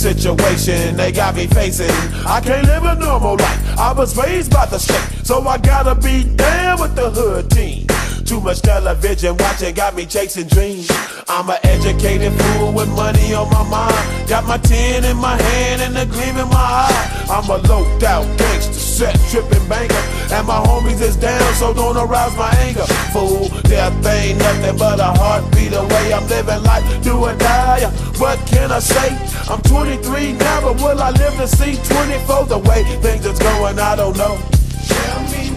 situation they got me facing. I can't live a normal life. I was raised by the state, so I gotta be down with the hood team. Too much television watching got me chasing dreams. I'm an educated fool with money on my mind. Got my tin in my hand and a gleam in my eye. I'm a loped out gangster, set tripping banker. And my homies is down, so don't arouse my anger. Fool, death ain't nothing but a heartbeat away. I'm living life, do or die. What can I say? I'm 23 now, but will I live to see 24? The way things is going, I don't know. Tell me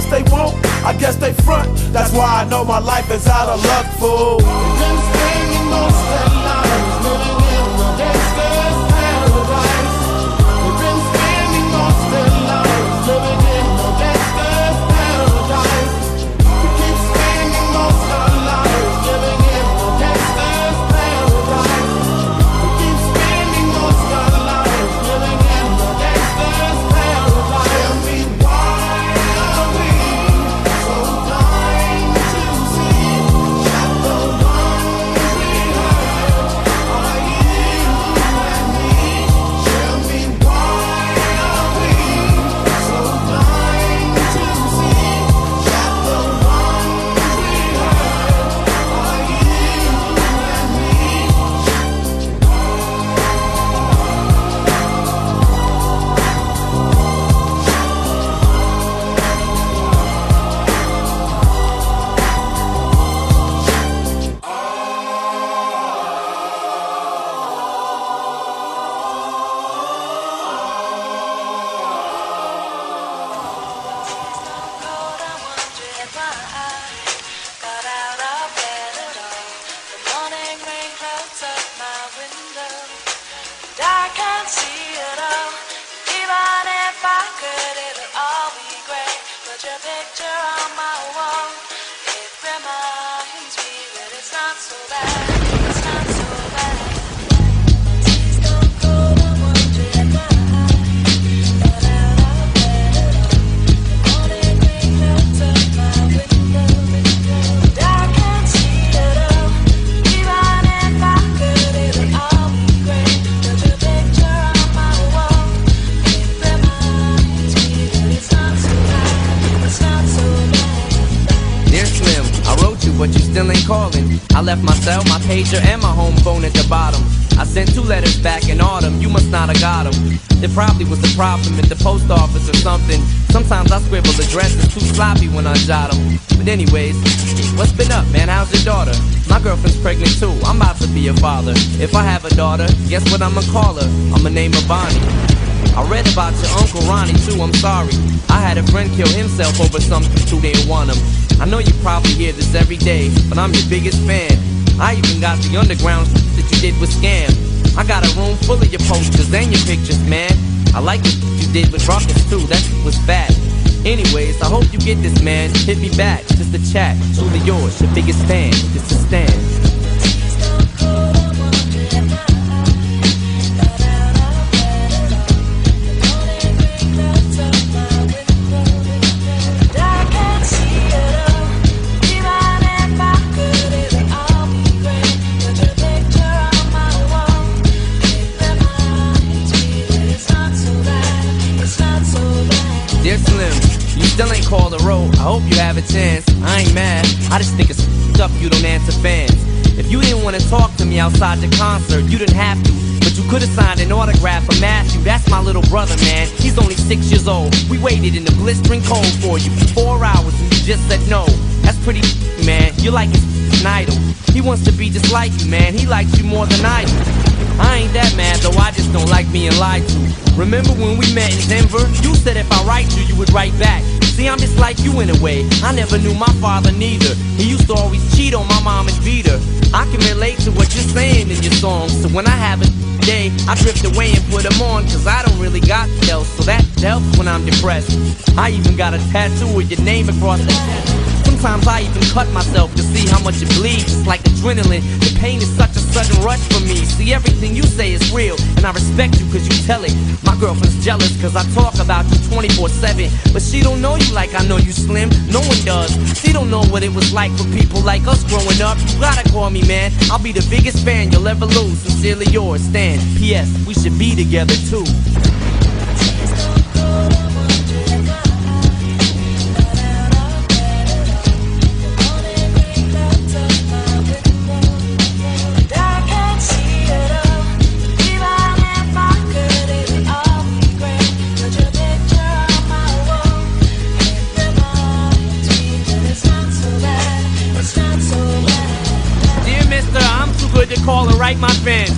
guess they won't, I guess they front. That's why I know my life is out of luck, fool. Picture on my wall. It reminds me that it's not so bad. Still ain't calling. I left my cell, my pager, and my home phone at the bottom. I sent two letters back in autumn, you must not have got them. There probably was a problem at the post office or something. Sometimes I scribble addresses too sloppy when I jot them. But anyways, what's been up, man? How's your daughter? My girlfriend's pregnant too. I'm about to be a father. If I have a daughter, guess what I'ma call her? I'ma name her Bonnie. I read about your Uncle Ronnie too, I'm sorry. I had a friend kill himself over something who didn't want him. I know you probably hear this every day, but I'm your biggest fan. I even got the underground that you did with Skam. I got a room full of your posters and your pictures, man. I like what you did with Rawkus too, that was bad. Anyways, I hope you get this, man. Hit me back, just a chat. Truly yours, your biggest fan. This is Stan. I hope you have a chance. I ain't mad. I just think it's up you don't answer fans. If you didn't want to talk to me outside the concert, you didn't have to. But you could have signed an autograph for Matthew. That's my little brother, man. He's only six years old. We waited in the blistering cold for you for four hours and you just said no. That's pretty, man. You're like his idol. He wants to be just like you, man. He likes you more than I do. I ain't that mad though, I just don't like being lied to. Remember when we met in Denver? You said if I write to you, you would write back. See, I'm just like you in a way. I never knew my father neither. He used to always cheat on my mom and beat her. I can relate to what you're saying in your songs. So when I have a day, I drift away and put them on. Cause I don't really got else. So that helps when I'm depressed. I even got a tattoo with your name across the chest. Sometimes I even cut myself to see how much it bleeds. It's like adrenaline. The pain is such a sudden rush for me. See, everything you say is real, and I respect you cause you tell it. My girlfriend's jealous cause I talk about you 24 7. But she don't know you like I know you, Slim. No one does. She don't know what it was like for people like us growing up. You gotta call me, man. I'll be the biggest fan you'll ever lose. Sincerely yours, Stan. P.S. We should be together too. My fans.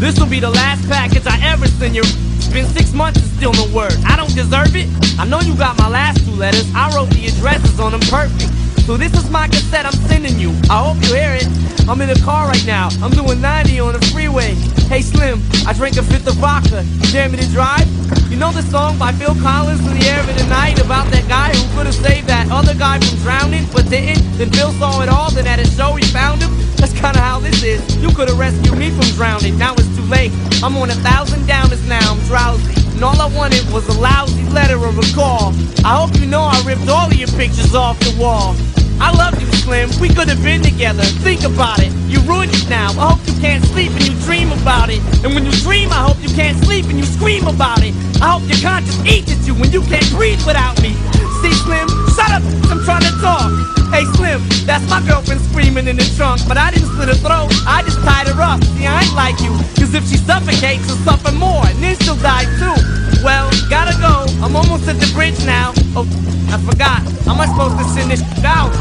This will be the last package I ever send you. It's been six months and still no word. I don't deserve it. I know you got my last two letters. I wrote the addresses on them perfect. So this is my cassette I'm sending you. I hope you hear it. I'm in the car right now. I'm doing 90 on the freeway. Hey Slim, I drank a fifth of vodka. Dare me to drive? You know the song by Phil Collins in the air of the night about that guy who could have saved that other guy from drowning, but didn't? Then Phil saw it all, then at a show he found him. That's kinda how this is. You could have rescued me from drowning. Now it's too late. I'm on a thousand downers now. I'm drowsy. And all I wanted was a lousy letter of a call. I hope you know I ripped all of your pictures off the wall. I love you, Slim. We could have been together. Think about it. You ruined it now. I hope you can't sleep and you dream about it. And when you dream, I hope you can't sleep and you scream about it. I hope your conscience eats at you when you can't breathe without me. See, Slim, shut up. I'm trying to talk. Hey, Slim, that's my girlfriend screaming in the trunk. But I didn't slit her throat. I just tied her up. See, I ain't like you. Cause if she suffocates, she'll suffer more. And then she'll die too. Well, gotta go. I'm almost at the bridge now. Oh, I forgot. How am I supposed to send this out?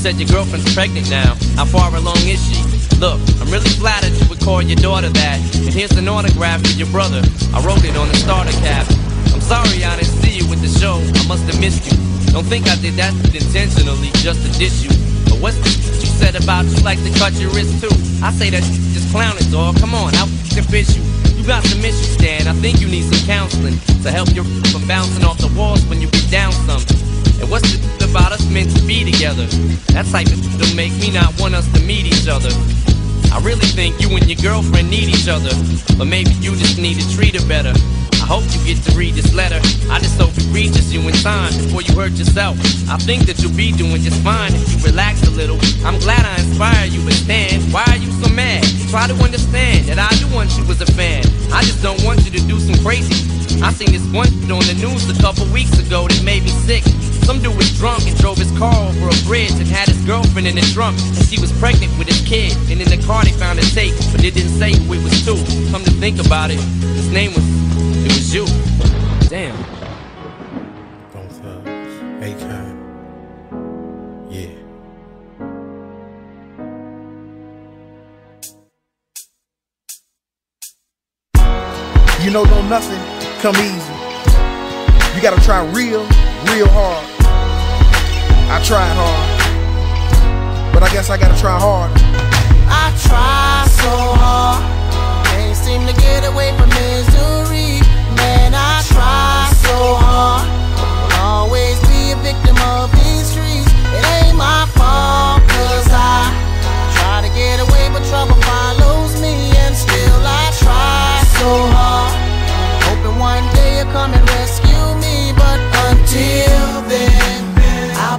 Said your girlfriend's pregnant now. How far along is she? Look, I'm really flattered you would call your daughter that. And here's an autograph for your brother. I wrote it on the starter cap. I'm sorry I didn't see you with the show. I must have missed you. Don't think I did that intentionally just to diss you. But what's the you said about you like to cut your wrist too? I say that just clowning, dog. Come on, I'll fish you. You got some issues, Stan. I think you need some counseling to help you from bouncing off the walls when you get down some. And what's the about us meant to be together? That type of will make me not want us to meet each other. I really think you and your girlfriend need each other, but maybe you just need to treat her better. I hope you get to read this letter. I just hope it reaches you in time before you hurt yourself. I think that you'll be doing just fine if you relax a little. I'm glad I inspire you, but Stan. Why are you so mad? Try to understand that I do want you as a fan. I just don't want you to do some crazy. I seen this one on the news a couple weeks ago that made me sick. Some dude was drunk and drove his car over a bridge and had his girlfriend in the trunk. And she was pregnant with his kid. And in the car they found a tape, but it didn't say who it was to. Come to think about it, his name was, it was you. Damn. Bone Thugs, Akon. Yeah. You know, no nothing come easy. You gotta try real, real hard. I tried hard, but I guess I gotta try harder. I try so hard, can't seem to get away from misery. Man, I try so hard, will always be a victim of these streets. It ain't my fault, cause I try to get away, but trouble follows me, and still I try so hard. Hoping one day you'll come and rescue me, but until then,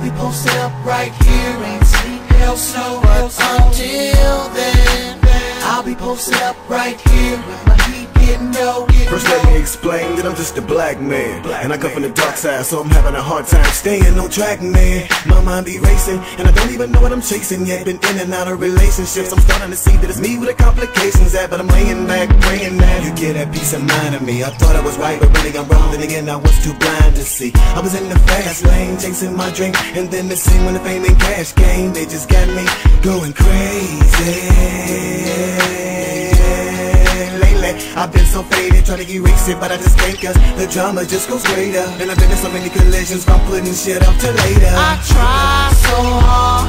I'll be posted up right here in sleep, hell, snow. But until then, I'll be posted up right here with my heat getting low. getting First let me explain that I'm just a black man. And I come from the dark side so I'm having a hard time staying on track man. My mind be racing and I don't even know what I'm chasing yet. Been in and out of relationships. I'm starting to see that it's me with the complications at But I'm laying back praying that you get that peace of mind of me. I thought I was right but really I'm wrong. Then again I was too blind to see. I was in the fast lane chasing my dream And then the scene when the fame and cash came They just got me going crazy lately I've been so faded, trying to erase it But I just can't cause the drama just goes greater And I've been in so many collisions from putting shit up to later I try so hard,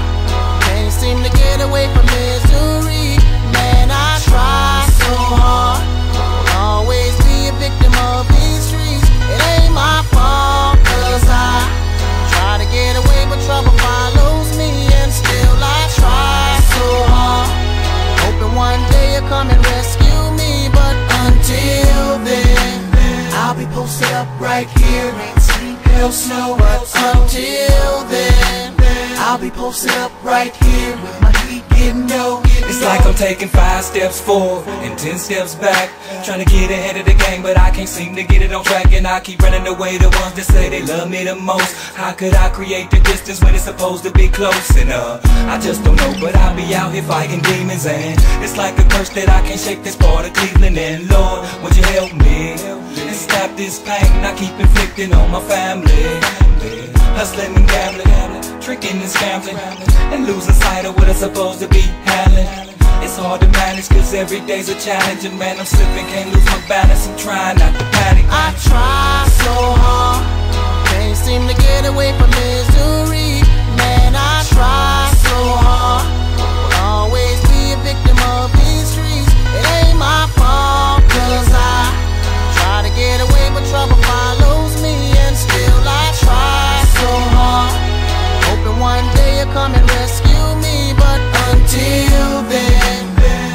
can't seem to get away from misery. Man, I try so hard, always be a victim of these streets. It ain't my fault, cause I try to get away, but trouble follows me, and still I try so hard. Hoping one day you'll come and rescue Be posted up right here in sleep, hell, snow. But until then, I'll be posted up right here with my heat getting low. It's like I'm taking five steps forward and ten steps back. Trying to get ahead of the game, but I can't seem to get it on track. And I keep running away the ones that say they love me the most. How could I create the distance when it's supposed to be close? And uh, I just don't know, but I'll be out here fighting demons. And it's like a curse that I can't shake this part of Cleveland. And Lord, would you help me? And stop this pain I keep inflicting on my family. Hustling and gambling, tricking and scrambling, and losing sight of what I'm supposed to be handling. It's hard to manage cause every day's a challenge And man I'm slipping, can't lose my balance I'm trying not to panic I try so hard, can't seem to get away from misery. Man, I try so hard, will always be a victim of these streets. It ain't my fault, cause I try to get away, but trouble come and rescue me, but until then,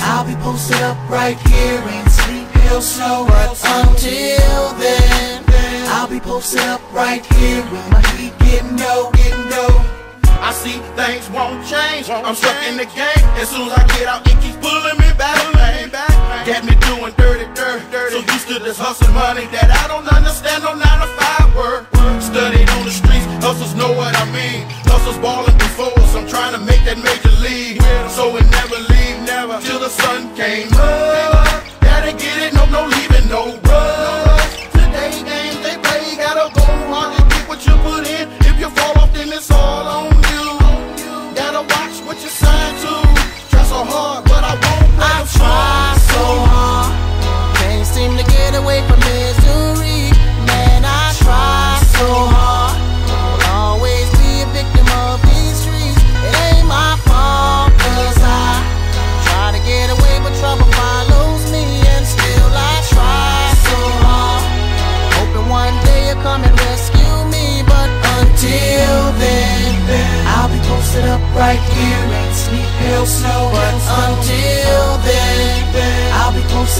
I'll be posted up right here in Sleep Hill Snow. But until then, I'll be posted up right here with my heat getting low, getting low. I see things won't change. I'm stuck in the game. As soon as I get out, it keeps pulling me back. Man. Got me doing dirty, dirty, dirty. So used to this hustle money that I don't understand. No what I mean. Hustles balling before us. I'm trying to make that major league. So it never leave, never till the sun came up.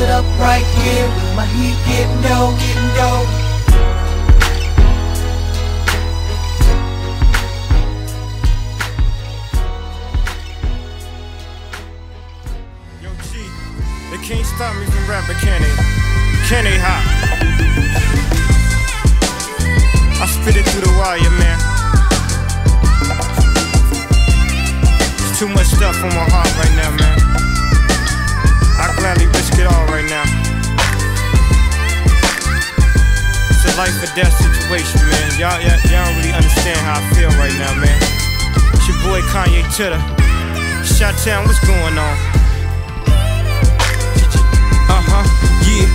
Up right here with my heat getting low, getting low. Kanye Titter. Shot Town, what's going on? Uh huh, yeah,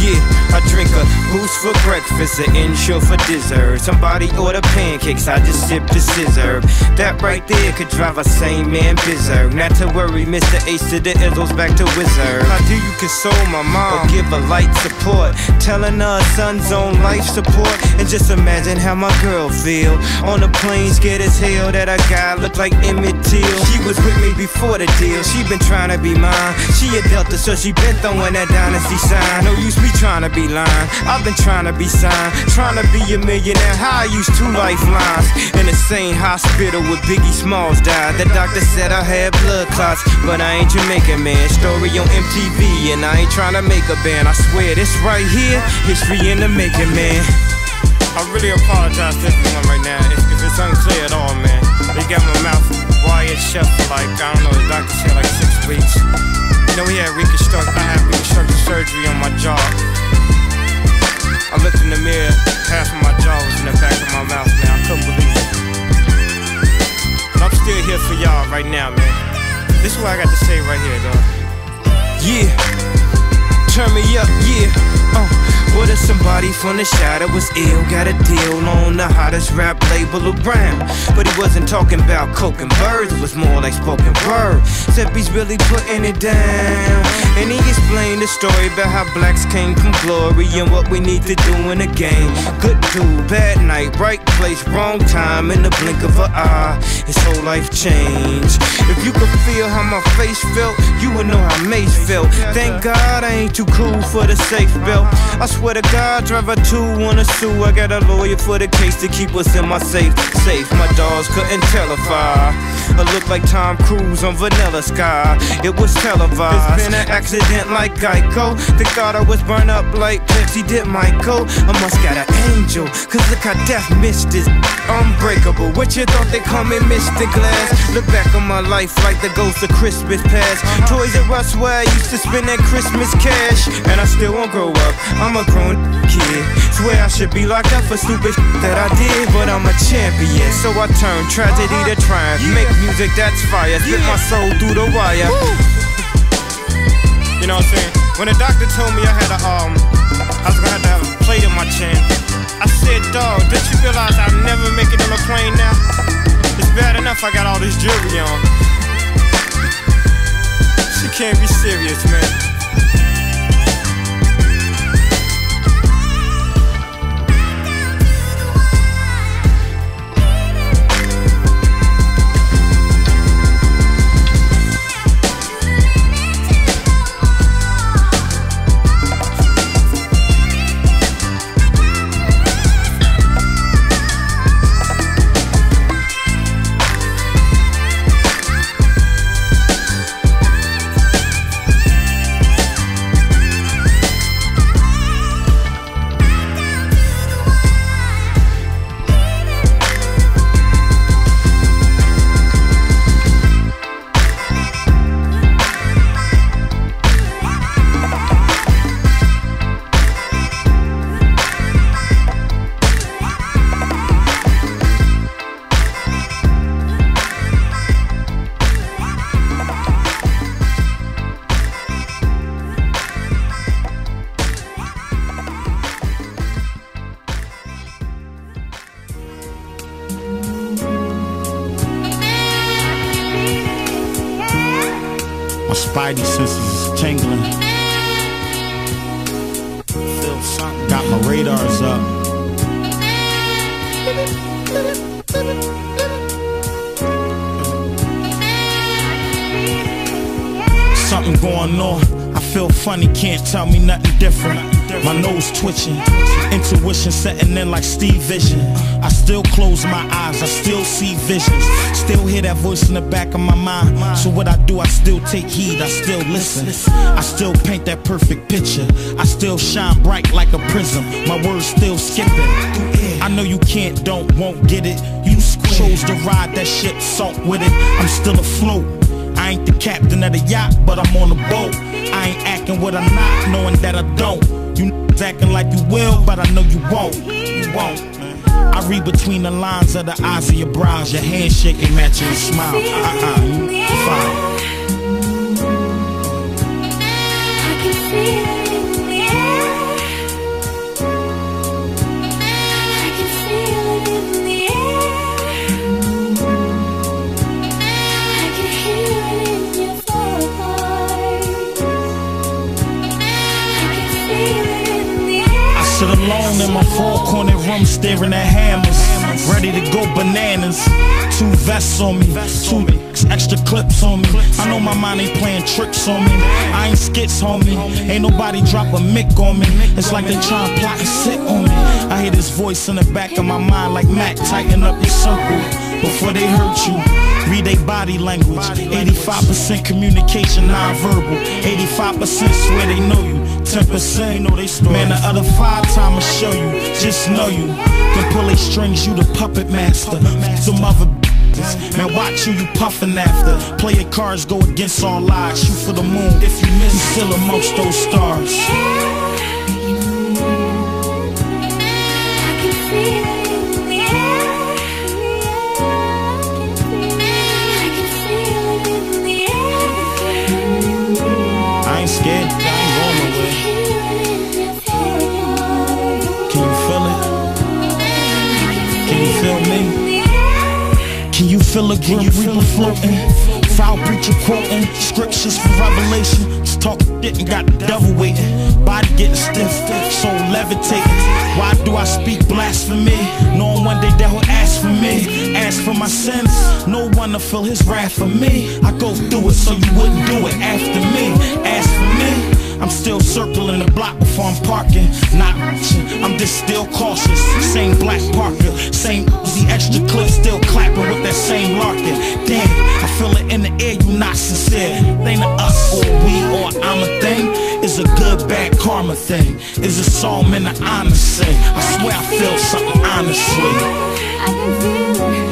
yeah. I drink a boost for breakfast, an Ensure for dessert. Somebody order pancakes, I just sip the sizzurp. That right there could drive a sane man berserk. Not to worry, Mr. Ace to the Izzles back to Wizard. How do you console my mom or give her light support? Telling her son's on life support. And just imagine how my girl feel. On the plane, scared as hell that a guy looked like Emmett Till. She was with me before the deal, she been trying to be mine. She a Delta, so she been throwing that dynasty sign. No use me trying to be lying. I've been trying to be signed, trying to be a millionaire. How I used two lifelines in the same hospital where Biggie Smalls died. The doctor said I had blood clots, but I ain't Jamaican man. Story on MTV, and I ain't trying to make a band. I swear this right here, history in the making, man. I really apologize to everyone right now if, if it's unclear at all, man. They got my mouth wired shut for like, I don't know, the doctor said like six weeks. You know, he had reconstruct, I had reconstructive surgery on my jaw. I looked in the mirror, half of my jaw was in the back of my mouth, man. I couldn't believe it. But I'm still here for y'all right now, man. This is what I got to say right here, dog. Yeah, turn me up, yeah. Uh. What if somebody from the shadow was ill? Got a deal on the hottest rap label around. But he wasn't talking about coke and birds, it was more like spoken word. Except he's really putting it down. And he explained the story about how blacks came from glory and what we need to do in the game. Good dude, bad night, right place, wrong time, in the blink of an eye. His whole life changed. If you could feel how my face felt, you would know how Mase felt. Thank God I ain't too cool for the safe belt. I swear to God, drive a two on a sue. I got a lawyer for the case to keep us in my safe. Safe, my dogs couldn't tell if I, I looked like Tom Cruise on Vanilla Sky. It was televised. It's been an accident like Geico. They thought I was burned up like Pepsi did Michael. I must got an angel, cause look how death missed is unbreakable. What you thought they call me Mr. Glass? Look back on my life like the ghost of Christmas past. Toys R Us where I used to spend that Christmas cash. And I still won't grow up. I'm a grown kid. Swear I should be locked up for stupid that I did, but I'm a champion. So I turn tragedy to triumph. Make music that's fire. Spit my soul through the wire. You know what I'm saying? When the doctor told me I had a um, I was gonna have to have a plate in my chin. I said, dog, did you realize I'll never make it on a plane now? It's bad enough I got all this jewelry on. She can't be serious, man. Funny, can't tell me nothing different. My nose twitching, intuition setting in like Steve Vision. I still close my eyes, I still see visions. Still hear that voice in the back of my mind. So what I do, I still take heed, I still listen. I still paint that perfect picture. I still shine bright like a prism. My words still skipping. I know you can't, don't, won't get it. You chose to ride that ship, salt with it. I'm still afloat. I ain't the captain of the yacht, but I'm on the boat. I ain't acting what I'm not, knowing that I don't. You acting like you will, but I know you won't. You won't. I read between the lines of the eyes of your brows. Your handshake ain't matching your smile. Uh-uh, you fine. I sit alone in my four-cornered room staring at hammers, ready to go bananas. Two vests on me, two extra clips on me. I know my mind ain't playing tricks on me. I ain't skits, homie. Ain't nobody drop a mic on me. It's like they try to plot and sit on me. I hear this voice in the back of my mind like Mac, tighten up your circle before they hurt you. Read they body language. 85% communication non-verbal. 85% swear they know you. 10% know they story. Man, the other five time I'll show you. Just know you can pull a strings. You the puppet master. Some other. Man, watch who you puffin' after. Play your cards, go against all odds. Shoot for the moon. If you miss, you still amongst those stars. It? Can you feel me? Can you feel a grim reaper floating? Foul preacher quoting scriptures for Revelation. Just talk shit and got the devil waiting. Body getting stiff, soul levitating. Why do I speak blasphemy? Knowing one day that will ask for me. Ask for my sins. No one to feel his wrath for me. I go through it so you wouldn't do it after me. Ask me. I'm still circling the block before I'm parking. Not reaching, I'm just still cautious. Same black Parker, same the extra clip, still clapping with that same larkin. Damn, I feel it in the air, you not sincere. It ain't a us or we or I'm a thing. It's a good, bad karma thing. It's a song in the honest. I swear I feel something honestly. I'm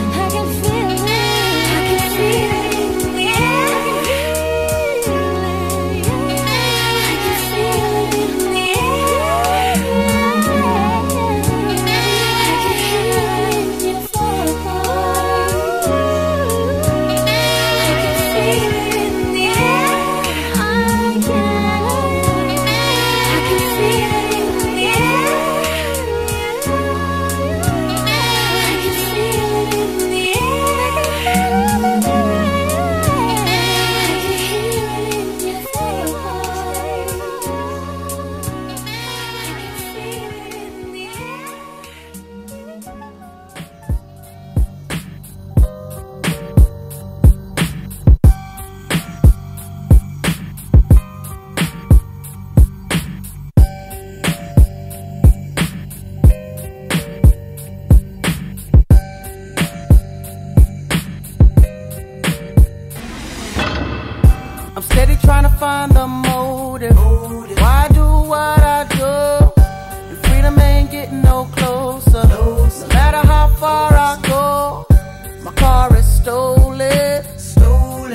car is stolen.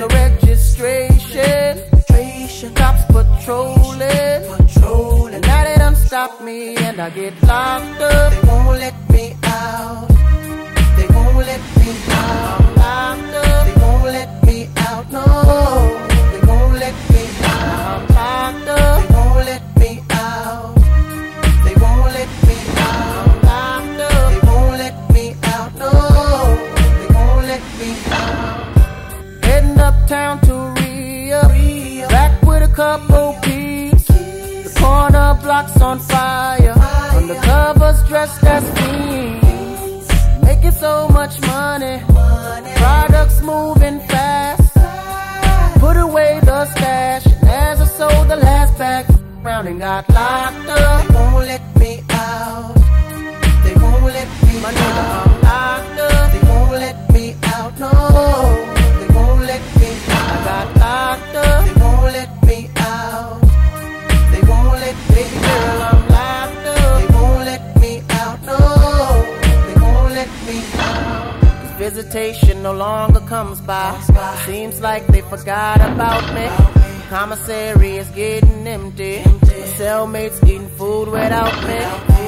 No registration. registration. Cops patrolling. Patrolling. And now they done stop me and I get locked up. They won't let me out. They won't let me out. I'm Locked up. They won't let me out. No. Blocks on fire. Undercovers dressed as fiends. Making so much money. Products moving fast. Put away the stash. And as I sold the last back round and got locked up. They won't let me out. They won't let me My nigga, no longer comes by. Seems like they forgot about me. Commissary is getting empty. Cellmates eating food without me.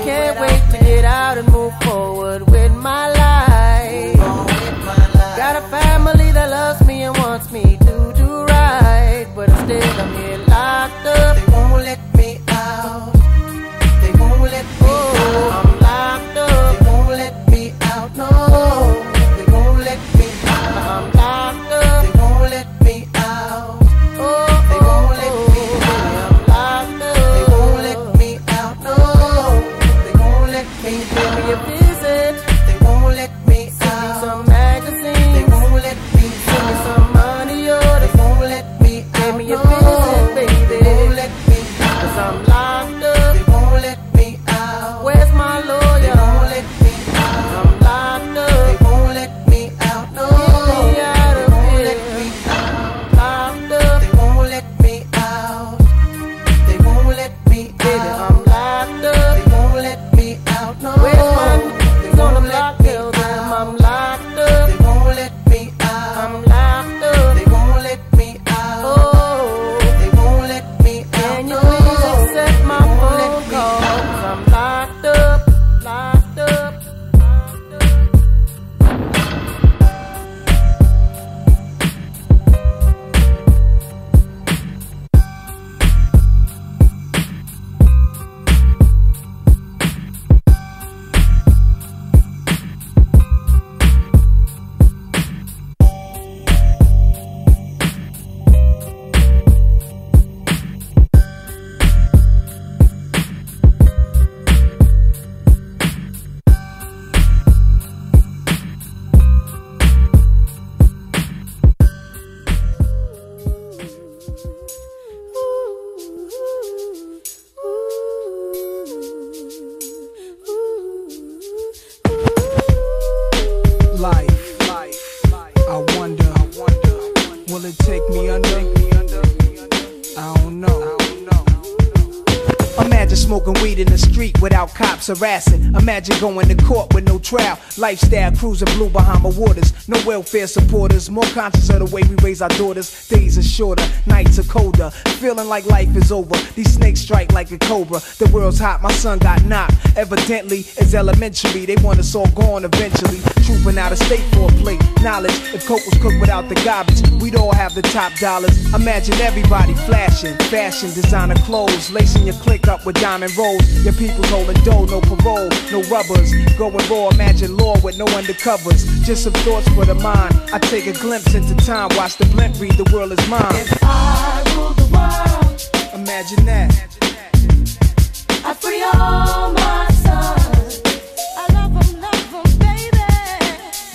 Can't wait to get out and move forward with my life. Got a family that loves me and wants me to do right. But instead I'm here locked up. They won't let me out. Imagine going Lifestyle cruising blue Bahama waters. No welfare supporters. More conscious of the way we raise our daughters. Days are shorter, nights are colder. Feeling like life is over. These snakes strike like a cobra. The world's hot, my son got knocked. Evidently, it's elementary. They want us all gone eventually. Trooping out of state for a plate. Knowledge, if coke was cooked without the garbage, we'd all have the top dollars. Imagine everybody flashing. Fashion, designer clothes. Lacing your click up with diamond rolls. Your people holding dough, no parole, no rubbers. Going raw, imagine law with no undercovers. Just some thoughts for the mind. I take a glimpse into time, watch the blimp read, the world is mine. If I rule the world, Imagine that. I free all my sons. I love 'em, love 'em, baby.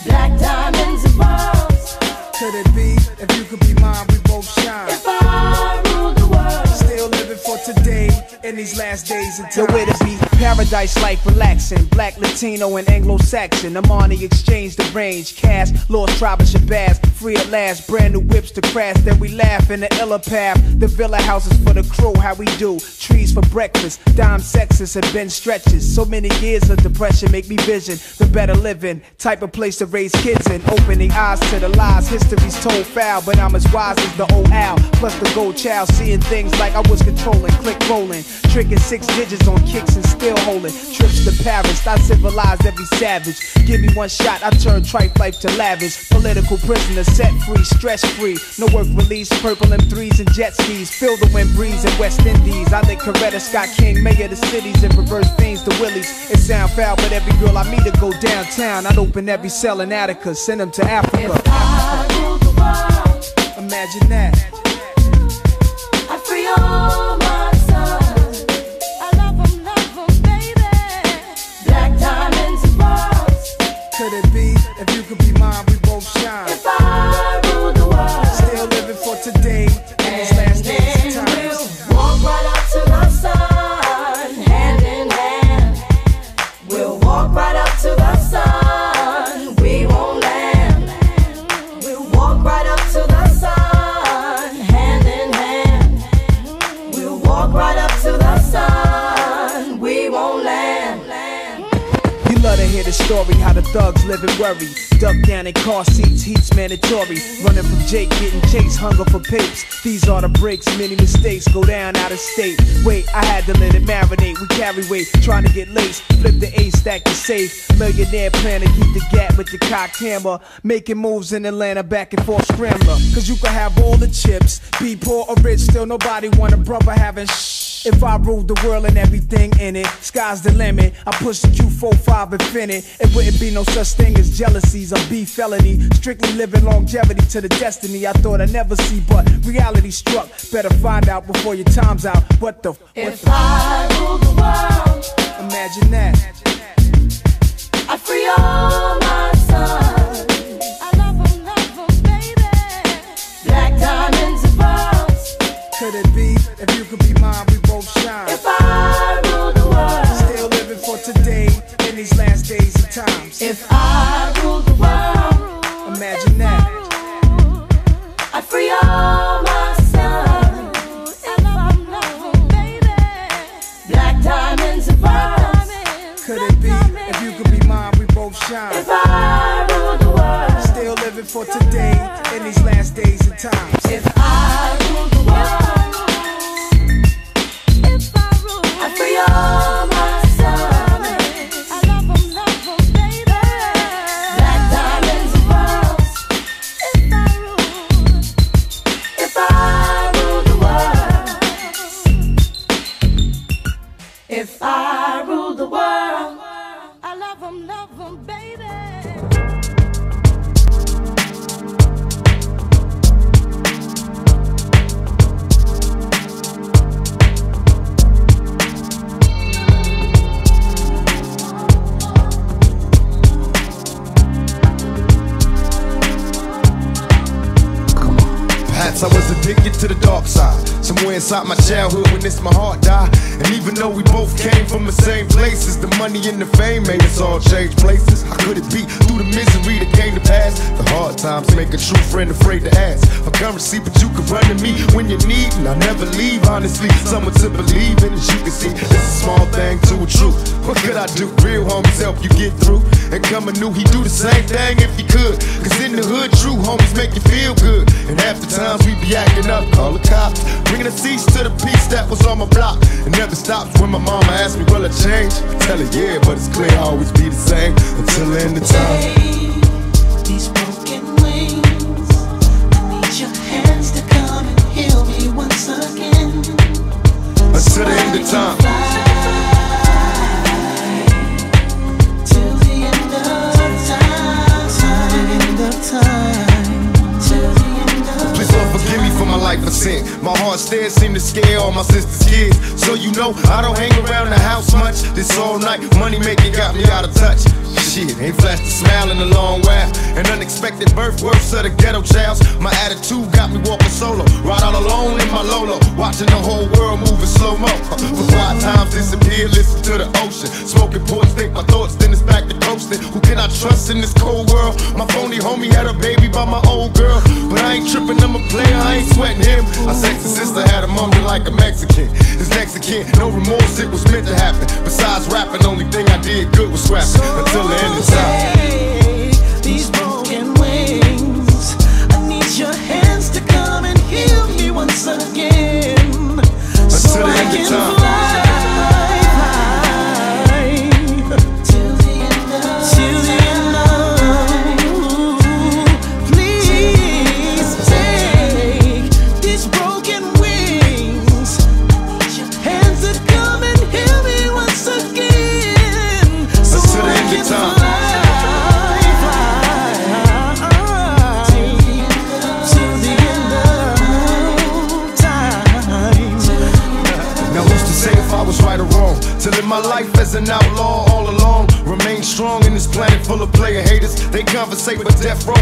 Black diamonds and pearls. Could it be? If you could be mine, we both shine. If I rule the world, Still living for today in these last days until where to be. Paradise life relaxing. Black, Latino, and Anglo-Saxon. Armani exchange the range. Cash, lost tribe of Shabazz. Free at last. Brand new whips to crash. Then we laugh in the illa path. The villa houses for the crew. How we do. Trees for breakfast. Dime sexes have been stretches. So many years of depression make me vision the better living. Type of place to raise kids in. Opening eyes to the lies. History's told foul. But I'm as wise as the old owl. Plus the gold child. Seeing things like I was controlling. Click rolling. Tricking six digits on kicks and still holding. Trips to Paris. I civilized every savage. Give me one shot. I turn tripe life to lavish. Political prisoner set free. Stress free. No work release. Purple M3s and jet skis. Feel the wind breeze in West Indies. I think Coretta Scott King. Mayor of the cities and reverse things to Willies. It sound foul, but every girl I meet to go downtown. I'd open every cell in Attica. Send them to Africa. I rule the world. Imagine that. I free all my It be? If you could be mine, we both shine. Thugs live and worry. Duck down in car seats, heat's mandatory. Running from Jake, getting chased, hunger for papes. These are the breaks, many mistakes go down out of state. Wait, I had to let it marinate. We carry weight, trying to get laced. Flip the A stack to safe. Millionaire plan to keep the gap with the cocked hammer. Making moves in Atlanta, back and forth scrambler. Cause you can have all the chips, be poor or rich, still nobody want a brother having shh. If I ruled the world and everything in it, sky's the limit. I push the Q45 Infiniti. It wouldn't be no such thing as jealousies or beef felony. Strictly living longevity to the destiny I thought I'd never see, but reality struck. Better find out before your time's out. What the? If I rule the world, Imagine that. I free all my sons. I love 'em, love 'em, baby. Black diamonds and pearls. Could it be? If you could be mine, we both shine. If I these last days and times. if I rule the world, Imagine that. I free all my sons. I love 'em, love 'em, baby. Black diamonds and pearls. Could it be? If you could be mine, we both shine. If I rule the world, Still living for today in these last days and times. if I rule the world, if I rule, I free all my if I Somewhere inside my childhood when this my heart died. And even though we both came from the same places, the money and the fame made us all change places. How could it be through the misery that came to pass? The hard times make a true friend afraid to ask for currency, but you can run to me when you need, and I never leave. Honestly, someone to believe in, as you can see, it's a small thing to a truth. What could I do? Real homies help you get through. And coming new, he do the same thing if he could. Cause in the hood, true homies make you feel good. And half the times we be acting up, call the cops. Bringing a cease to the peace that was on my block. It never stops when my mama asks me, will I change? I tell her, yeah, but it's clear I'll always be the same until the end of time. These broken wings, I need your hands to come and heal me once again. Until the end of time. Life of sin. My heart stares seem to scare all my sister's kids. So you know I don't hang around the house much. This all night money making got me out of touch. Shit, ain't flashed a smile in a long while. An unexpected birth, worse of the ghetto childs. My attitude got me walking solo. Ride all alone in my Lolo. Watching the whole world moving slow mo. For quiet times disappear, listen to the ocean. Smoking ports, think my thoughts, then it's back to coasting. Who can I trust in this cold world? My phony homie had a baby by my old girl. But I ain't tripping, I'm a player, I ain't sweating him. My sexy sister had a mom like a Mexican. This Mexican, no remorse, it was meant to happen. Besides rapping, only thing I did good was scrapping. Until the end of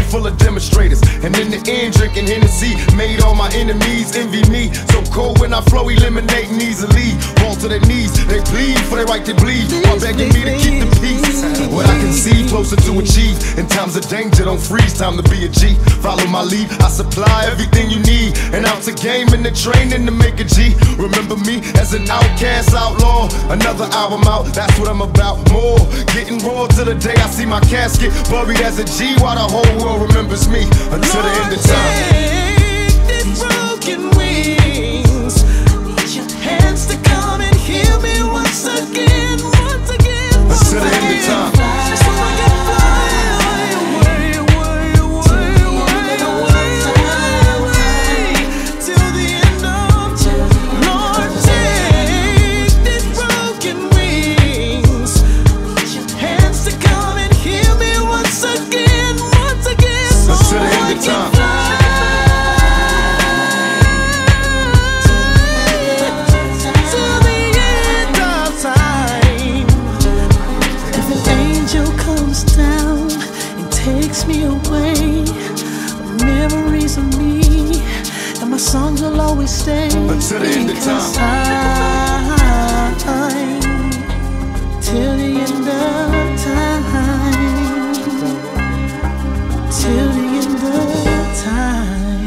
full of demonstrators. And in the end, drinking Hennessy made all my enemies envy me. So cold when I flow, eliminating easily. Fall to their knees, they plead for their right to bleed. While begging me to keep the peace. What I can see closer to achieve. Of danger, don't freeze. Time to be a G. Follow my lead. I supply everything you need. And out to game and the training to make a G. Remember me as an outcast outlaw. Another album out, that's what I'm about. More getting raw till the day I see my casket buried as a G while the whole world remembers me until the end of time. My songs will always stay. Until the end of time. I, till the end of time, till the end of time.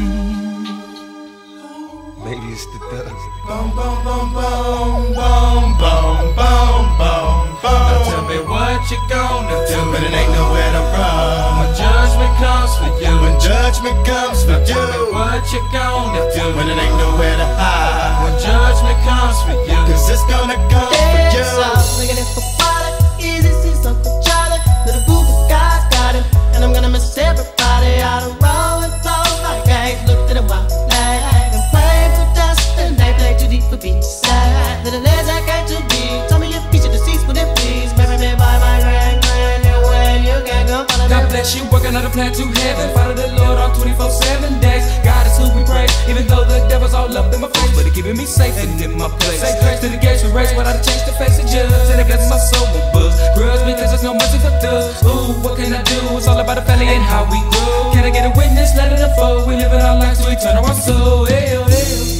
Maybe it's the dust. Boom, boom, boom, boom, boom, boom, boom, boom, boom. Now tell me what you gonna do when it ain't nowhere judgment comes for you. Tell me what you gonna do when it ain't nowhere to hide. When judgment comes for you. Cause it's gonna come for you. Looking for water, easy see something Charlie. Little boo boo God's got him, and I'm gonna miss everybody. You, working on a plan to heaven. Follow the Lord on 24 7 days. God is who we praise, even though the devil's all up in my face. But he keeping me safe and in my place. Say grace to the gates we race, but I change the face of judge. And I got my soul with buzz. Grudge because there's no mercy for thugs. Ooh, what can I do? It's all about the family and how we grow. Can I get a witness? Let it unfold. We living our lives to eternal our soul. Hey, oh, oh.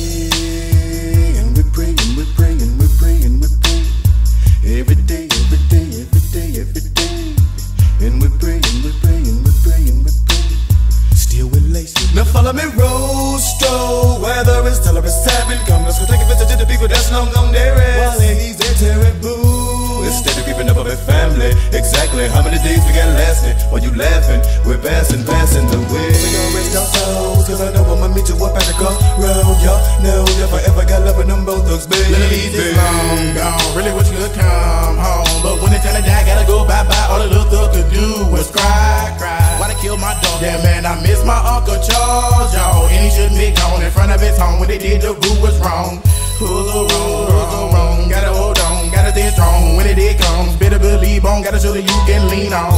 I miss my Uncle Charles, y'all. And he shouldn't be gone in front of his home. When they did, the boo was wrong. Who's so wrong? Who's so wrong? Gotta hold on, gotta stay strong. When it did comes, better believe on. Gotta show that you can lean on,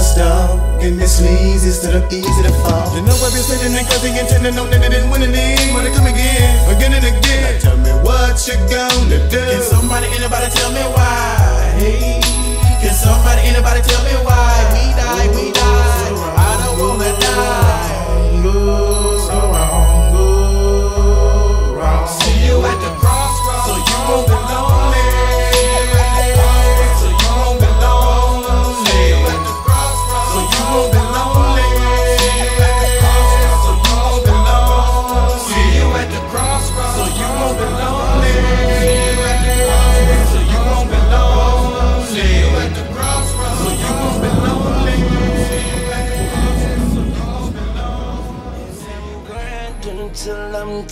the stuff. Getting this sneeze instead of easy to fall. You know I've been sitting and cause he intending on that they didn't win any. Wanna come again, again and again. Now tell me what you gonna do. Can somebody, anybody tell me why? Hey, can somebody, anybody tell me why? We die, we die. I don't wanna die. Go so wrong, go wrong. See you at the crossroads. So you won't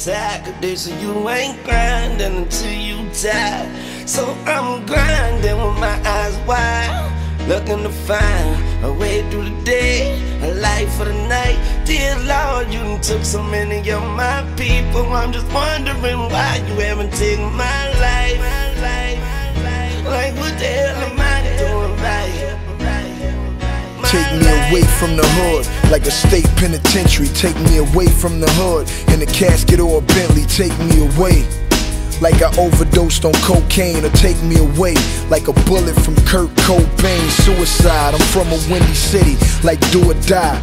tired. They say you ain't grinding until you die. So I'm grinding with my eyes wide. looking to find a way through the day, a life for the night. Dear Lord, you done took so many of my people. I'm just wondering why you haven't taken my life. Like, what the hell Take me away from the hood, like a state penitentiary. Take me away from the hood, in a casket or a Bentley. Take me away. Like I overdosed on cocaine, or take me away like a bullet from Kurt Cobain. Suicide, I'm from a windy city, like do or die.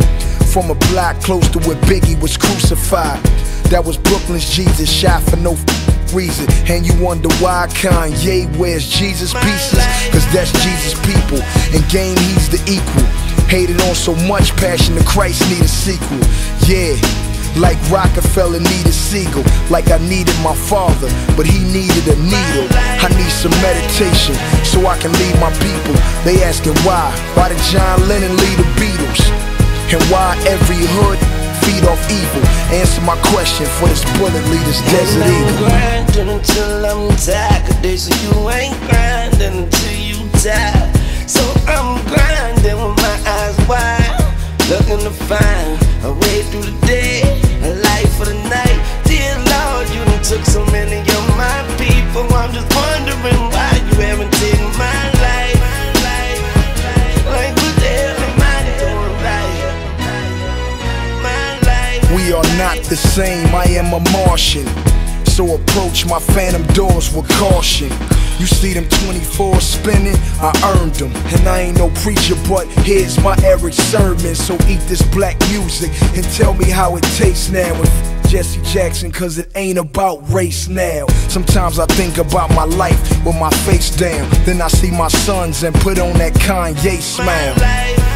From a block close to where Biggie was crucified. That was Brooklyn's Jesus, shot for no reason. And you wonder why Kanye wears Jesus pieces? Cause that's Jesus' people. And game, he's the equal. Hated on so much, Passion of Christ need a sequel. Yeah. Like Roc-A-Fella needed Sigel, like I needed my father, but he needed a needle. I need some meditation so I can lead my people. They asking why? Why did John Lennon lead the Beatles? And why every hood feed off evil? Answer my question for this bullet leader's desert And I'm eagle. grinding until I'm tired. Cause they say you ain't grinding until you die. So I'm grinding with my eyes wide. Looking to find a way through the day, a life for the night. Dear Lord, you done took so many of my people. I'm just wondering why you haven't taken my life. Like, what the hell? My life. We are not the same, I am a Martian. So approach my phantom doors with caution. You see them 24 spinning, I earned them. And I ain't no preacher, but here's my Erick Sermon. So eat this black music and tell me how it tastes now. With Jesse Jackson, cause it ain't about race now. Sometimes I think about my life with my face down. Then I see my sons and put on that Kanye smile.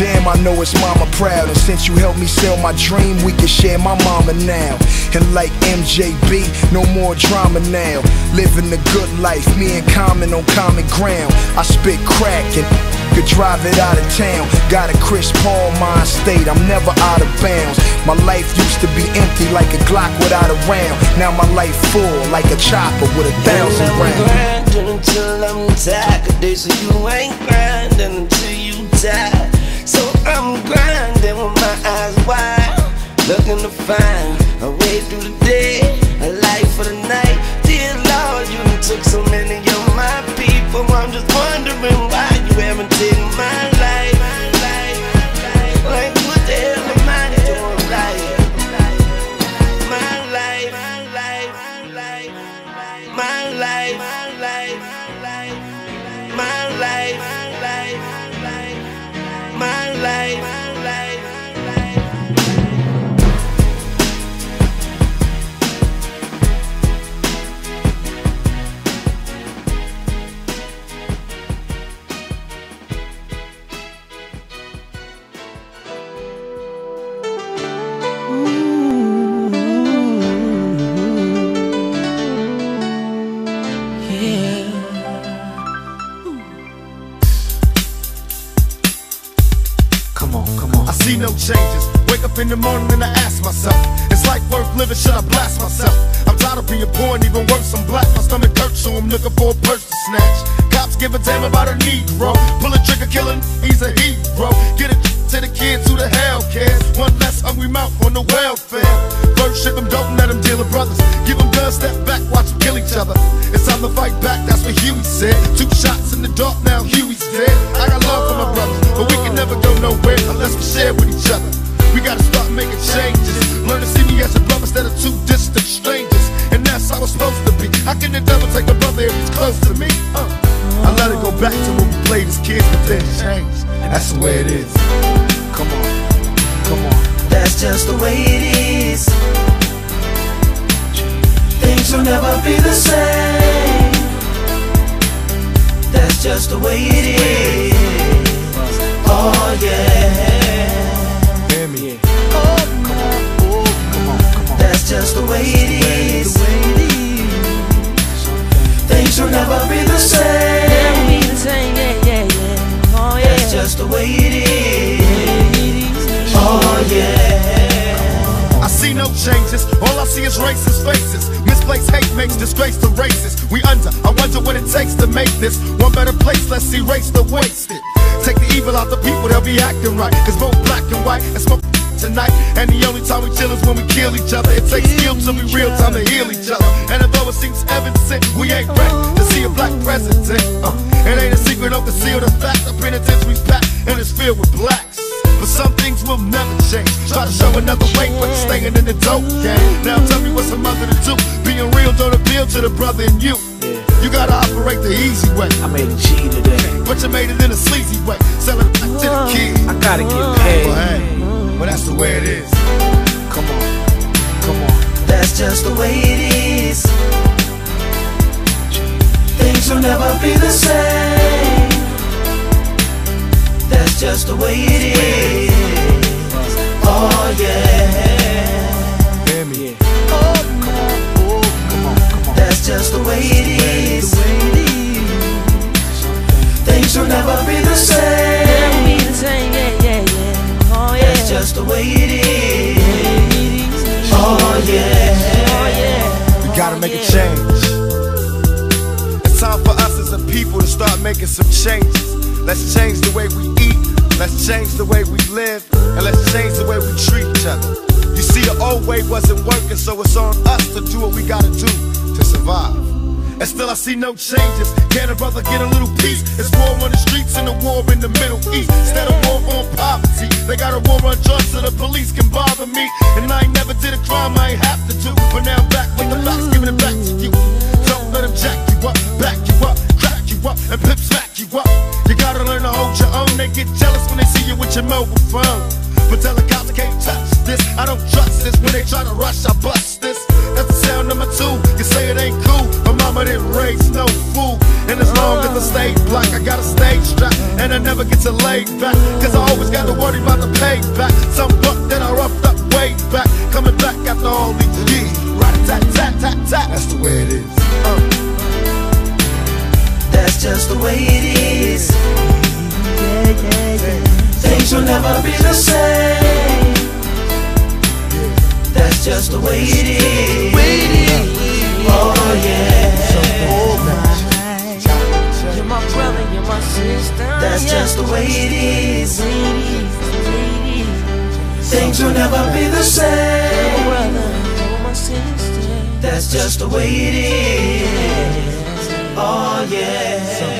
Damn, I know it's mama proud. And since you helped me sell my dream, we can share my mama now. And like MJB, no more drama now. Living the good life, me and Common on common ground. I spit crack and could drive it out of town. Got a Chris Paul mind state, I'm never out of bounds. My life used to be empty like a Glock without a round. Now my life full like a chopper with a thousand And I'm rounds. grinding until I'm tired. Say you ain't grinding until you die. So I'm grinding with my eyes wide. Looking to find a way through the day, a life for the night. Dear Lord, you took so in the morning and I ask myself, is life worth living? Should I blast myself? I'm tired of being poor and even worse, I'm black. My stomach hurts, so I'm looking for a purse to snatch. Cops give a damn about a Negro. Pull a trigger, kill him, he's a hero. Get it to the kids who the hell cares. One less hungry mouth on the welfare. First ship them, don't let them deal with brothers. Give them guns, step back, watch them kill each other. It's time to fight back, that's what Huey said. Two shots in the dark, now Huey's dead. The way it is. Come on, come on. That's just the way it is. Things will never be the same. That's just the way is racist faces. Misplaced hate makes disgrace to races. We under, I wonder what it takes to make this one better place. Let's erase the wasted. Take the evil out the people, they'll be acting right. Cause both black and white and smoke tonight. And the only time we chill is when we kill each other. It takes skill to be real time to heal each other. And although it seems evident, we ain't ready to see a black president. Uh, it ain't a secret, don't conceal the fact. The penitentiary's packed and it's filled with blacks. But some things will never change. Try to show another way, but staying in the dope game. Now tell me what's a mother to do. Being real don't appeal to the brother in you. You gotta operate the easy way. I made a G today. But you made it in a sleazy way. Selling to the uh-huh. kids. I gotta get paid. But hey, but that's the way it is. Come on, come on. That's just the way it is. Things will never be the same. That's just the way it is. Oh yeah. Hear me. Oh, oh, That's just the way it is. Things will never be the same. Oh, That's just the way it is. Oh yeah. We gotta make a change. It's time for us as a people to start making some changes. Let's change the way we eat. Let's change the way we live. And let's change the way we treat each other. You see, the old way wasn't working, so it's on us to do what we gotta do to survive. And still I see no changes. Can a brother get a little peace? It's war on the streets and a war in the Middle East. Instead of war on poverty, they got a war on drugs so the police can bother me. And I ain't never did a crime I ain't have to do. But now I'm back with the facts, giving it back to you. Don't let them jack you up, back you up, crack you up, and pimp smack you up. You gotta learn to hold your own. They get jealous when they see you with your mobile phone. But tell the cops I can't touch this. I don't trust this. When they try to rush, I bust this. That's the sound number two. You say it ain't cool. My mama didn't raise no fool. And as long as I stay black, I got a stage strap. And I never get to lay back. Cause I always gotta worry about the payback. Some buck that I roughed up way back. Coming back after all these years. Right tat tat tat tat. That's the way it is. Uh. That's just the way it is. Yeah, yeah, yeah. Things will never be the same. That's just the way it is. Oh yeah. You're my brother, you're my sister. That's just the way it is. Things will never be the same. That's just the way it is. Oh yeah. Another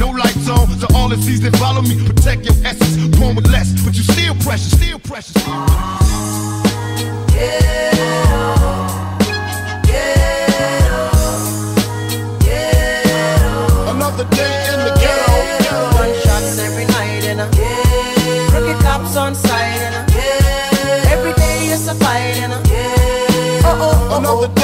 no lights on. So all the seas that follow me, protect your essence. Born with less, but you still precious, still precious. Still Another day in the ghetto. Gunshots every night and a crooked cops on side and a every day is a fight and a oh oh oh Another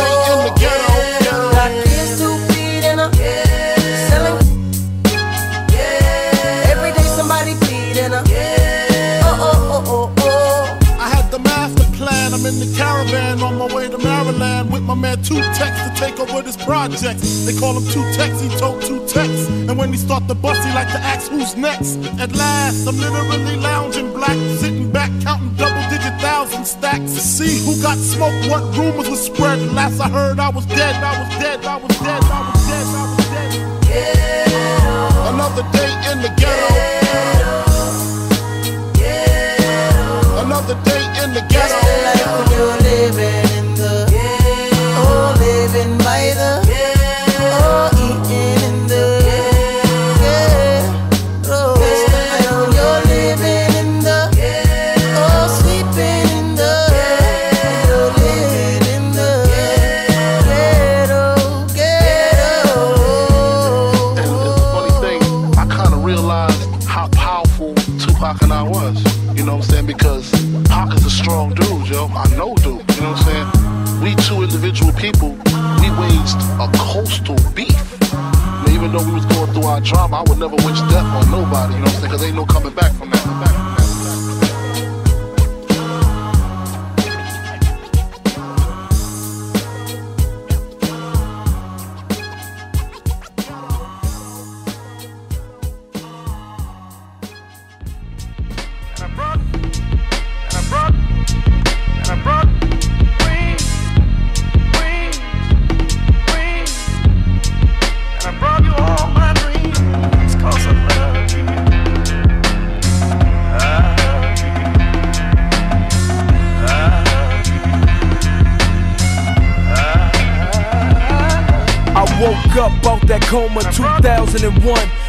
man Two Tex to take over this project. They call him Two Tex, he told Two Tex. And when he start the bus, he like to ask who's next. At last, I'm literally lounging black, sitting back, counting double digit thousand stacks to see who got smoked, what rumors were spread. Last I heard, I was dead, I was dead, I was dead, I was dead, I was dead. Ghetto. Another day in the ghetto. ghetto. ghetto. Another day in the Just ghetto. the life you're living living by the oh eating in the ghetto. Just the life when you're living in the oh sleeping in the you're living in the ghetto And it's the funny thing, I kind of realized how powerful Tupac and I was. You know what I'm saying? Because Pac is a strong dude, yo. I know dude. You know what I'm saying? We two individual people, a coastal beef. Even though we was going through our drama, I would never wish death on nobody. You know what I'm saying? Because ain't no coming back from that. That coma 2001.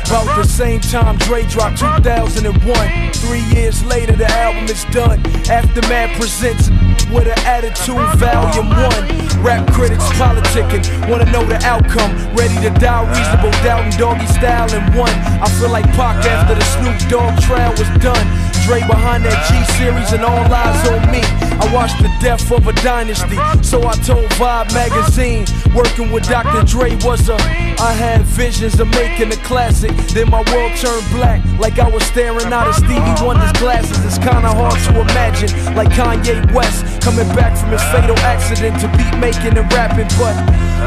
About the same time Dre dropped 2001. Three years later, the album is done. Aftermath presents with an attitude, volume one. Rap critics politicking, wanna know the outcome. Ready to die, reasonable doubt and doggy style in one. I feel like Pac after the Snoop Dogg trial was done. Dre behind that G series and all eyes on me. I watched the death of a dynasty, so I told Vibe magazine. Working with Dr. Dre was a. I had visions of making a classic. Then my world turned black, like I was staring out of Stevie Wonder's glasses. It's kinda hard to imagine, like Kanye West coming back from his fatal accident to beat making and rapping. But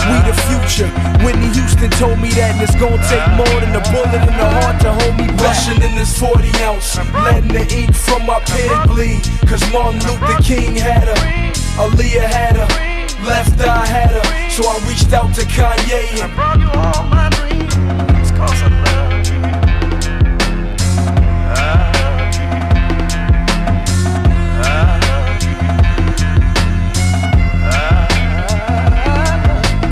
we the future. Whitney Houston told me that, and it's gonna take more than a bullet in the heart to hold me. Rushing in this 40 ounce, letting the ink from my pen bleed. Cause Martin Luther King had her, Aaliyah had her, Left Eye had her. So I reached out to Kanye and brought you all my dreams. Cause I love you.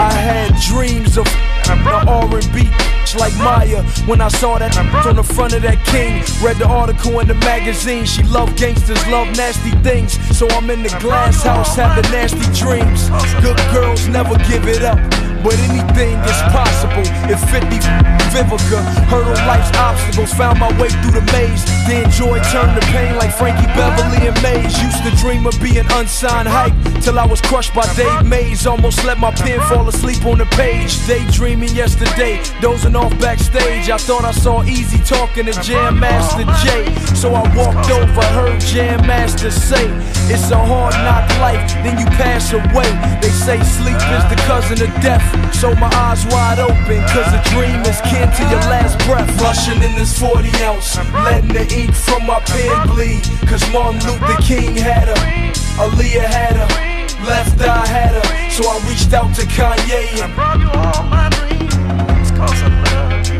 I had dreams of the R&B like Mya when I saw that on the front of that king. Read the article in the magazine. She love gangsters, love nasty things. So I'm in the glass house having nasty dreams. Good girls never give it up. But anything is possible if 50 Vivica hurdle life's obstacles. Found my way through the maze. Then joy turned to pain like Frankie Beverly and Maze. Used to dream of being unsigned hype till I was crushed by Dave Mays. Almost let my pen fall asleep on the page. Daydreaming yesterday, dozing off backstage. I thought I saw Eazy talking to Jam Master Jay. So I walked over, heard Jam Master say, It's a hard knock life, then you pass away. They say sleep is the cousin of death. So my eyes wide open, cause a dream is kin to your last breath. Flushing in this 40 ounce, letting the ink from my pen bleed. Cause Martin Luther King had her, Aaliyah had her, left eye had her. So I reached out to Kanye and brought you all my dreams. Cause I love you.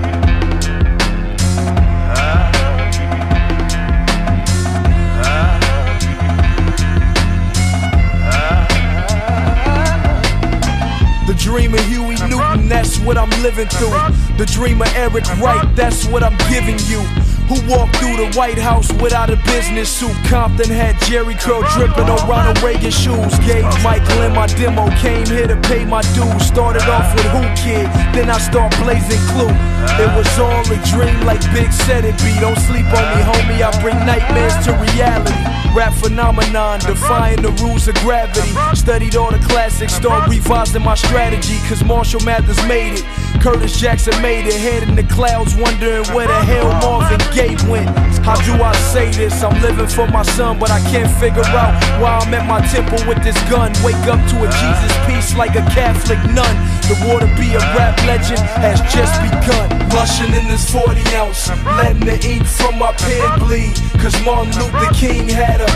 dream of Huey Newton, that's what I'm living through. The dream of Eric Wright, that's what I'm giving you. Who walked through the White House without a business suit? Compton had Jheri Curl dripping on Ronald Reagan shoes. Gave Michael in my demo, came here to pay my dues. Started off with Whoo Kid, then I start blazing Clue. It was all a dream, like Big said it be. Don't sleep on me, homie. I bring nightmares to reality. Rap phenomenon, defying the rules of gravity. Studied all the classics, start revising my strategy. Cause Marshall Mathers made it. Curtis Jackson made it. Head in the clouds, wondering where the hell Marvin Gaye went. How do I say this? I'm living for my son, but I can't figure out why I'm at my temple with this gun. Wake up to a Jesus piece like a Catholic nun. The war to be a rap legend has just begun. Rushing in this 40 ounce, letting the ink from my pen bleed. Cause Martin Luther King had her,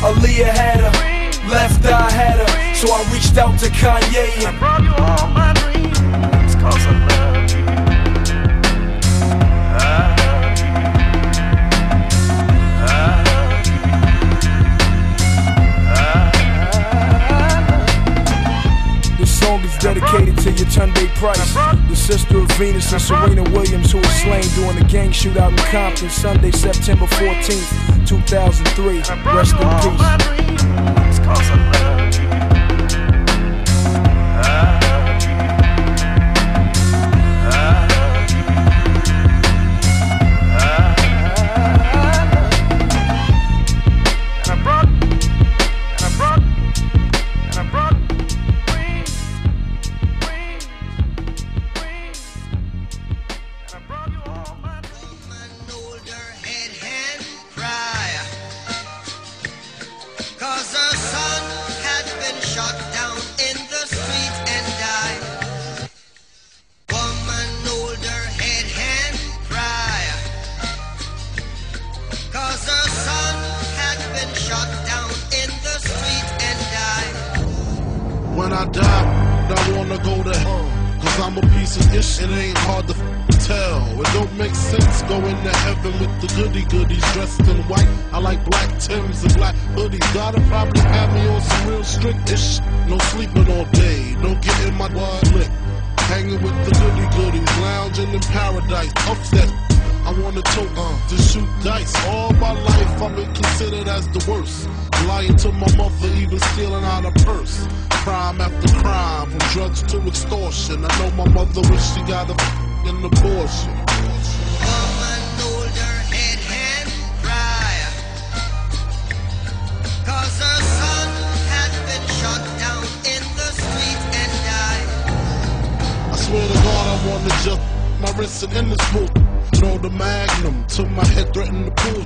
Aaliyah had her, left eye had her. So I reached out to Kanye and dedicated to Yetunde Price, the sister of Venus and Serena Williams, who was slain during a gang shootout in Compton Sunday, September 14th, 2003. Rest in peace.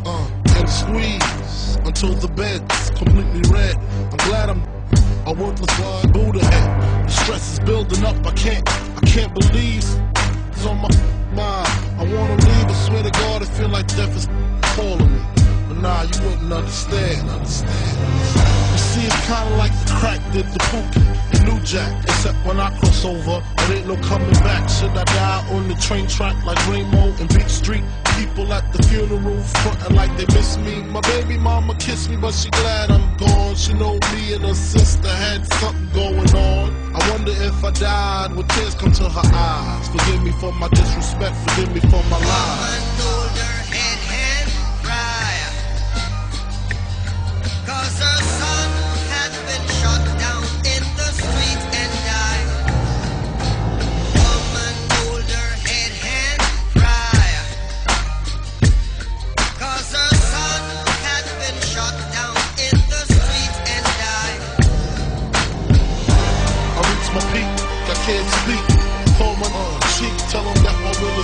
Uh, and squeeze until the bed's completely red. I'm glad I'm a worthless wide Buddha head. The stress is building up. I can't, I can't believe it's on my mind. I wanna leave. I swear to God, I feel like death is calling me. But nah, you wouldn't understand. Understand. You see, it's kinda like the crack did the pookie New Jack. Except when I cross over, there ain't no coming back. Should I die on the train track like Ramo and Beat Street? People at the funeral frontin' like they miss me. My baby mama kissed me, but she glad I'm gone. She know me and her sister had something going on. I wonder if I died, would tears come to her eyes? Forgive me for my disrespect, forgive me for my lies.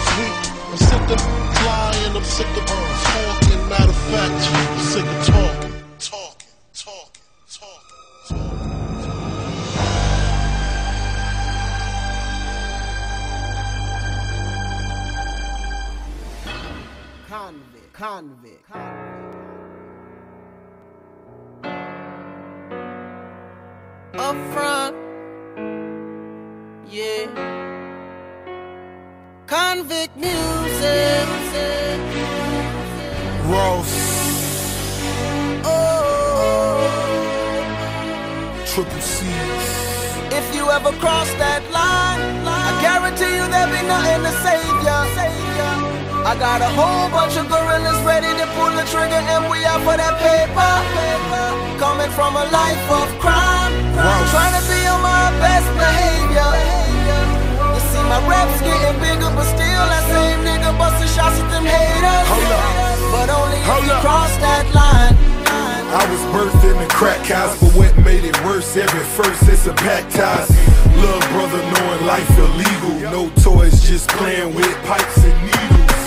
Is weak. I'm sick of flying, I'm sick of uh, talking. Matter of fact, I'm sick of talking. Talking, talking, talking. Convict, convict, Up front, yeah. Convict music. Ross, Oh, Triple C's, If you ever cross that line, I guarantee you there'll be nothing to save ya. I got a whole bunch of gorillas ready to pull the trigger, and we out for that paper. Coming from a life of crime, trying to be on my best behavior. My reps getting bigger, but still that same nigga busting shots at them haters. Hold up. But only if you cross that line. I was birthed in the crack house, but what made it worse? Every first it's a baptized. Little brother knowing life illegal. No toys, just playing with pipes and needles.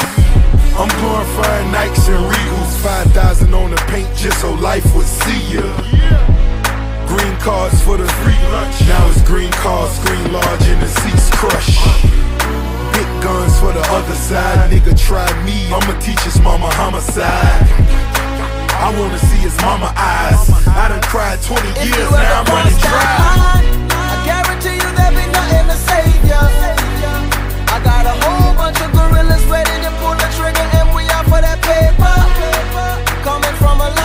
I'm glorifying Nikes and Regals. 5,000 on the paint just so life would see ya. Cards for the free lunch. Now it's green cards, screen large, and the seats crush. Big guns for the other side. Nigga, try me. I'ma teach his mama homicide. I wanna see his mama eyes. I done cried 20 If years, now I'm running dry. I guarantee you there'll be nothing to save ya. I got a whole bunch of gorillas ready to pull the trigger, and we out for that paper. Coming from a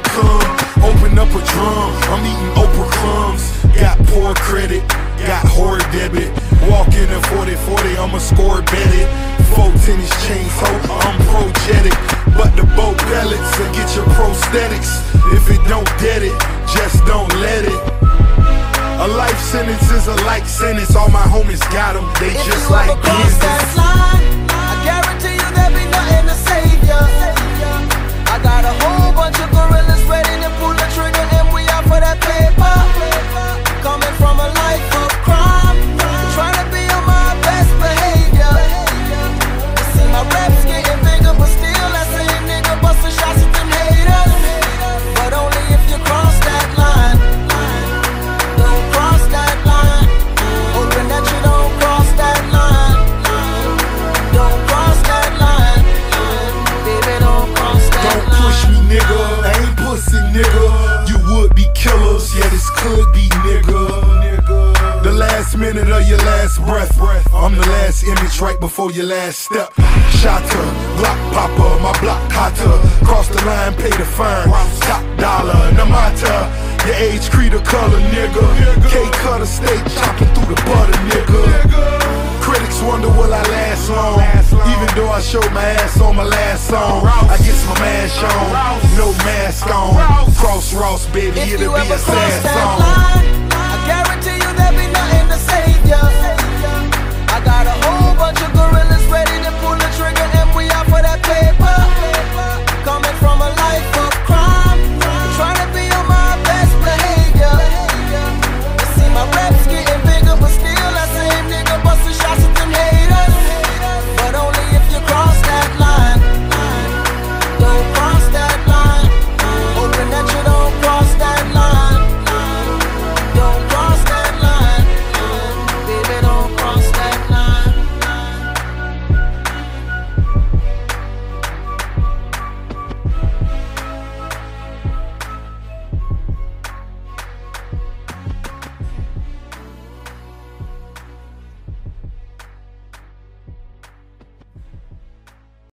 gon' come. Open up a drum, I'm eating Oprah crumbs. Got poor credit, got horror debit. Walk in a 40-40, I'ma score bet it. Four tennis chains, ho, I'm projetic. But the boat pellets will get your prosthetics. If it don't get it, just don't let it. A life sentence is a life sentence. All my homies got 'em. They If just like business.